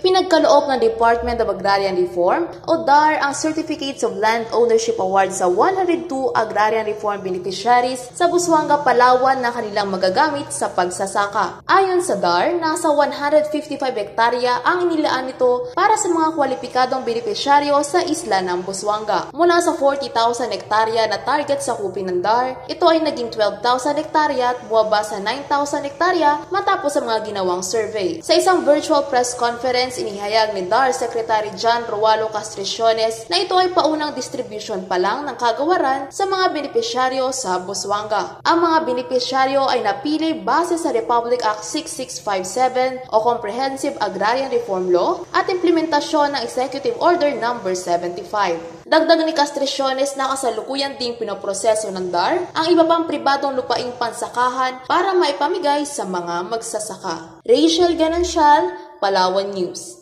Ipinagkaloob ng Department of Agrarian Reform o DAR ang Certificates of Land Ownership Award sa 102 Agrarian Reform beneficiaries sa Busuanga, Palawan na kanilang magagamit sa pagsasaka. Ayon sa DAR, nasa 155 hektarya ang inilaan nito para sa mga kwalipikadong beneficiaryo sa isla ng Busuanga. Mula sa 40,000 hektarya na target sa kupin ng DAR, ito ay naging 12,000 hektarya at buwaba sa 9,000 hektarya matapos ang mga ginawang survey. Sa isang virtual press conference, conference, inihayag ni DAR Secretary John Rualo Castriciones na ito ay paunang distribution pa lang ng kagawaran sa mga benepisyaryo sa Busuanga. Ang mga benepisyaryo ay napili base sa Republic Act 6657 o Comprehensive Agrarian Reform Law at implementasyon ng Executive Order No. 75. Dagdag ni Castriciones na kasalukuyan ding pinoproseso ng DAR ang iba pang pribadong lupaing pansakahan para maipamigay sa mga magsasaka. Rachel Ganancial, Palawan News.